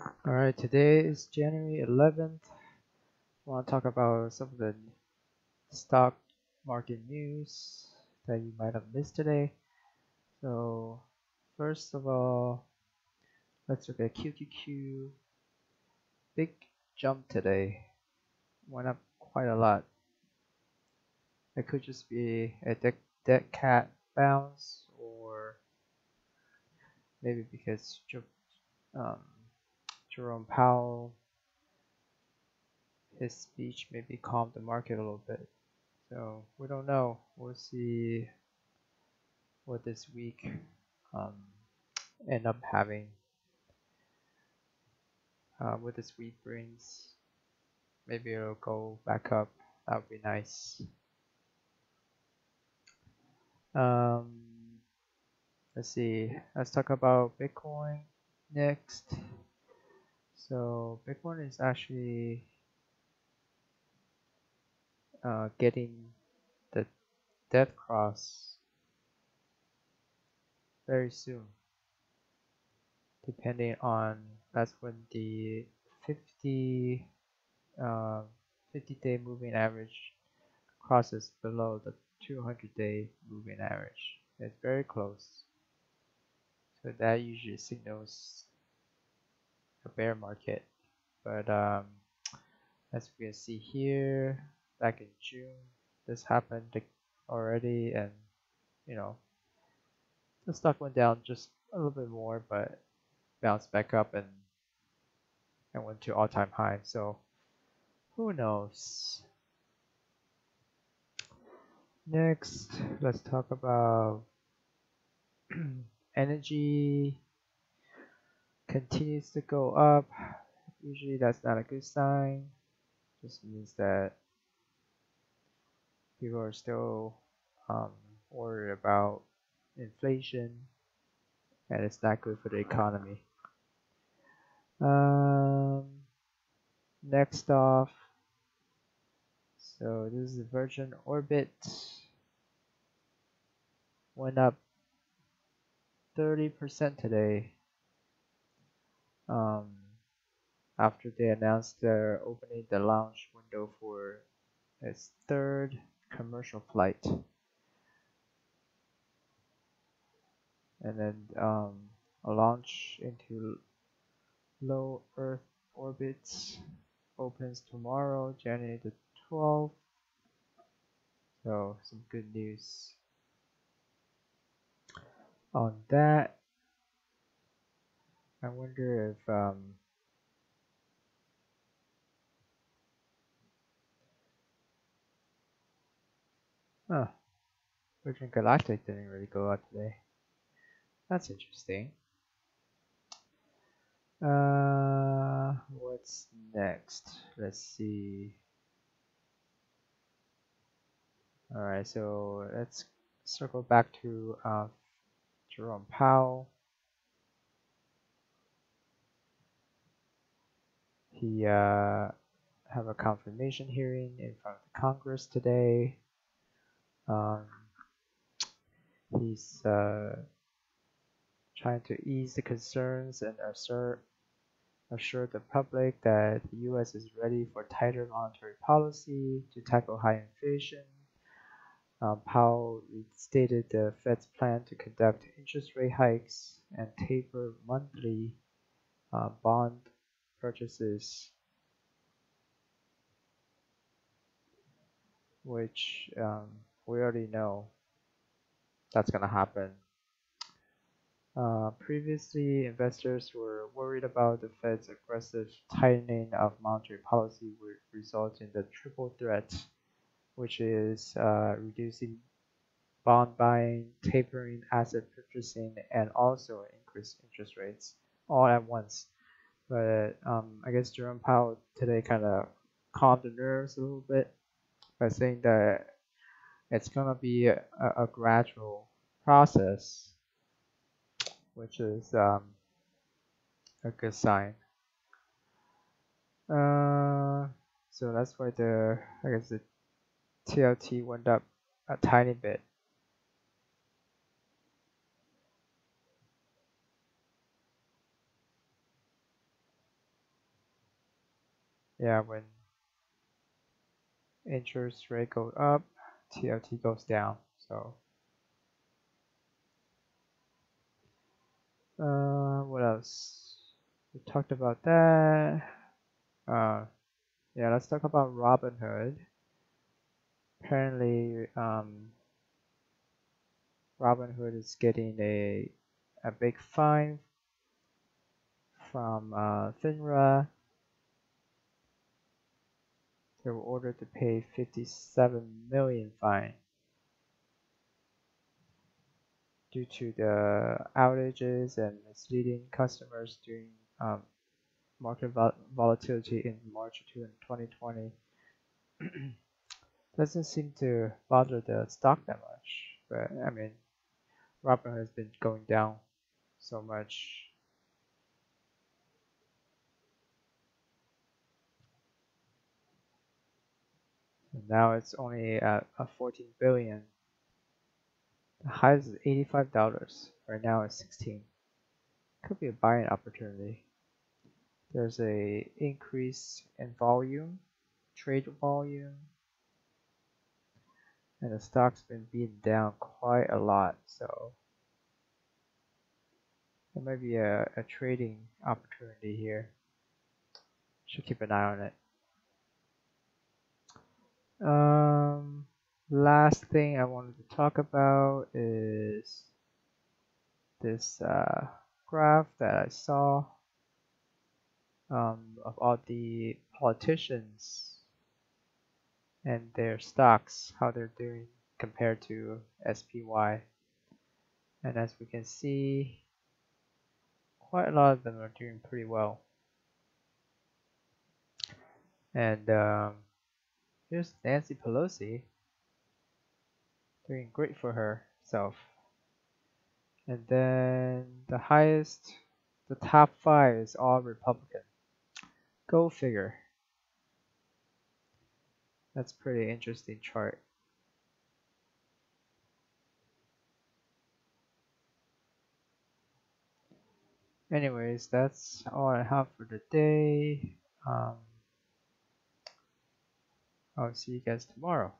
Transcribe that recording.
All right, today is January 11th. I want to talk about some of the stock market news that you might have missed today. So, first of all, let's look at QQQ. Big jump today. Went up quite a lot. It could just be a dead, dead cat bounce or maybe because um, Jerome Powell, his speech maybe calmed the market a little bit. So we don't know. We'll see what this week um, end up having. Uh, what this week brings. Maybe it'll go back up. That would be nice. Um, let's see. Let's talk about Bitcoin next. So Bitcoin is actually uh, getting the death cross very soon. Depending on that's when the 50 uh, 50 day moving average crosses below the 200 day moving average. It's very close. So that usually signals a bear market. But um, as we can see here, back in June, this happened already, and you know, the stock went down just a little bit more, but bounced back up and and went to all-time high. So who knows? Next, let's talk about energy continues to go up, usually that's not a good sign. Just means that people are still um, worried about inflation and it's not good for the economy. Um, next off, so this is the Virgin Orbit. Went up 30% today um, after they announced they're opening the launch window for its third commercial flight. And then um, a launch into low Earth orbits opens tomorrow, January the 12th. So, some good news on that. I wonder if um, Huh. Virgin Galactic didn't really go out today. That's interesting. Uh, what's next? Let's see. Alright, so let's circle back to uh, Jerome Powell. He uh, have a confirmation hearing in front of the Congress today. Um, he's uh, trying to ease the concerns and assert, assure the public that the U.S. is ready for tighter monetary policy to tackle high inflation. Um, Powell stated the Fed's plan to conduct interest rate hikes and taper monthly uh, bond purchases which um, we already know that's going to happen. Uh, previously, investors were worried about the Fed's aggressive tightening of monetary policy would result in the triple threat, which is uh, reducing bond buying, tapering asset purchasing, and also increased interest rates all at once. But um, I guess Jerome Powell today kind of calmed the nerves a little bit by saying that it's gonna be a, a gradual process, which is um, a good sign. Uh, so that's why the I guess the TLT went up a tiny bit. Yeah, when interest rate goes up, TLT goes down. So, uh, what else? We talked about that. Uh, yeah, let's talk about Robinhood. Apparently, um, Robinhood is getting a a big fine from uh, FINRA. They were ordered to pay 57 million fine due to the outages and misleading customers during um, market vol volatility in March 2 2020. Doesn't seem to bother the stock that much, but I mean, Robinhood has been going down so much. And now it's only at a 14 billion. The highest is $85. Right now it's 16. Could be a buying opportunity. There's a increase in volume, trade volume, and the stock's been beaten down quite a lot. So there might be a, a trading opportunity here. Should keep an eye on it. Um, last thing I wanted to talk about is this uh, graph that I saw um, of all the politicians and their stocks, how they're doing compared to SPY. And as we can see, quite a lot of them are doing pretty well. And um, here's Nancy Pelosi doing great for herself. And then the highest, the top five is all Republican. Go figure. That's pretty interesting chart. anyways that's all I have for the day um, I'll see you guys tomorrow